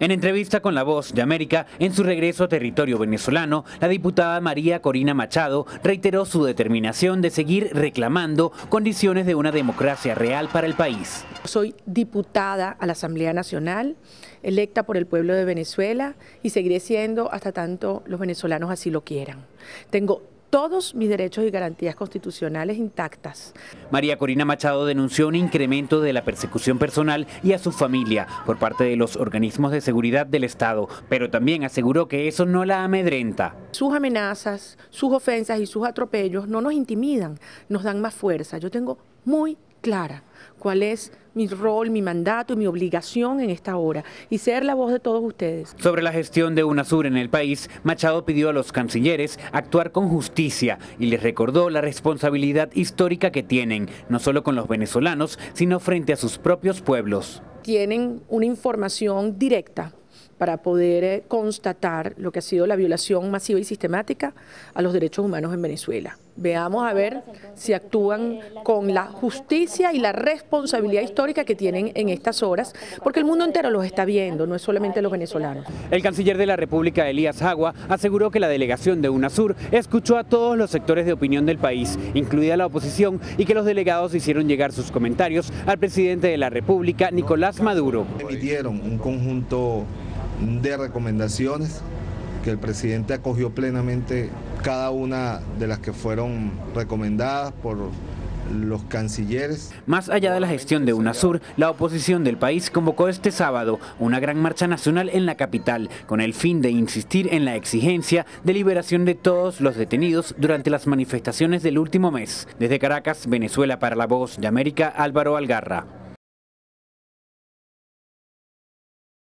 En entrevista con La Voz de América, en su regreso a territorio venezolano, la diputada María Corina Machado reiteró su determinación de seguir reclamando condiciones de una democracia real para el país. Soy diputada a la Asamblea Nacional, electa por el pueblo de Venezuela y seguiré siendo hasta tanto los venezolanos así lo quieran. Tengo todos mis derechos y garantías constitucionales intactas. María Corina Machado denunció un incremento de la persecución personal y a su familia por parte de los organismos de seguridad del Estado, pero también aseguró que eso no la amedrenta. Sus amenazas, sus ofensas y sus atropellos no nos intimidan, nos dan más fuerza. Yo tengo muy clara cuál es mi rol, mi mandato y mi obligación en esta hora y ser la voz de todos ustedes. Sobre la gestión de UNASUR en el país, Machado pidió a los cancilleres actuar con justicia y les recordó la responsabilidad histórica que tienen, no solo con los venezolanos, sino frente a sus propios pueblos. Tienen una información directa para poder eh, constatar lo que ha sido la violación masiva y sistemática a los derechos humanos en Venezuela. Veamos a ver si actúan con la justicia y la responsabilidad histórica que tienen en estas horas, porque el mundo entero los está viendo, no es solamente los venezolanos. El canciller de la República, Elías Jagua, aseguró que la delegación de UNASUR escuchó a todos los sectores de opinión del país, incluida la oposición, y que los delegados hicieron llegar sus comentarios al presidente de la República, Nicolás Maduro. Emitieron un conjunto de recomendaciones que el presidente acogió plenamente cada una de las que fueron recomendadas por los cancilleres. Más allá de la gestión de UNASUR, la oposición del país convocó este sábado una gran marcha nacional en la capital con el fin de insistir en la exigencia de liberación de todos los detenidos durante las manifestaciones del último mes. Desde Caracas, Venezuela para la Voz de América, Álvaro Algarra.